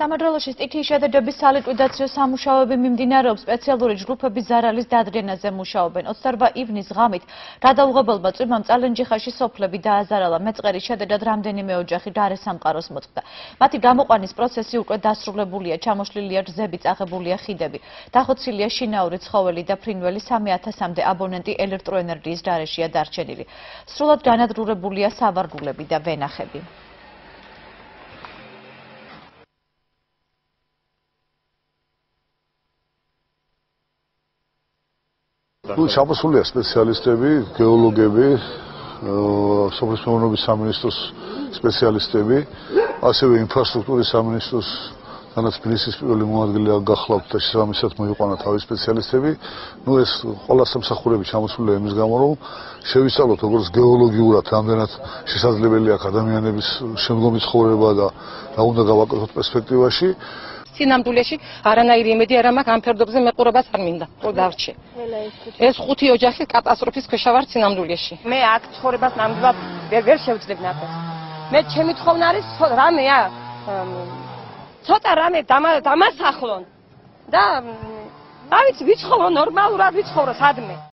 სამადროლოში სტიქიის შედედების სალიკვიდაციო სამუშაოები მიმდინარეობს. სპეციალური ჯგუფების ზარალის დადრენაზე მუშაობენ. 28 ივნის ღამით გადაუღებელმა წვიმამ წალენჯიხაში სოფლები დააზარალა. მეწყერის შედედად რამდენიმე ოჯახი დარე სამყაროს მოწყდა. მათი გამოყვანის პროცესი უკვე დასრულებულია. ჩამოშლილია რძები წაღებულია ხიდები. დახოცილია შინაური ცხოველი და ფრინველი 3000-მდე აბონენტი ელექტროენერგიის დარეშია დარჩენილი. სრულად განადგურებულია სავარგულები და ვენახები თუ ჩამოსულია სპეციალისტები, გეოლოგები, სოფლის მეურნეობის სამინისტროს სპეციალისტები, ასევე ინფრასტრუქტურის სამინისტროს თანაც პრინციპის პირველი მოადგილე გახლავთ და შესაბამისად მოიყვანა თავის სპეციალისტები. ნუ ეს ყველა სამსახურები ჩამოსულია იმის გამო, რომ შევისწავლოთ როგორც გეოლოგიურად რამდენად შესაძლებელია ადამიანების შემდგომი ცხოვრება და რა უნდა გავაკეთოთ პერსპექტივაში. სინამდვილეში არანაირი იმედი არ მაქვს ამ ფერდობზე მეყურებას არ მინდა. რომ დავრჩე ეს ხუთი ოჯახი კატასტროფის ქვეშა ვარ სინამდვილეში. მე აქ ცხოვრებას ნამდვილად ვერ ვერ შევძლებ ნახეს მე ჩემი თხოვნა არის რამეა ცოტა რამე დამასახლონ. და რა ვიცი ვიცხოვრო ნორმალურად ვიცხოვრო სადმე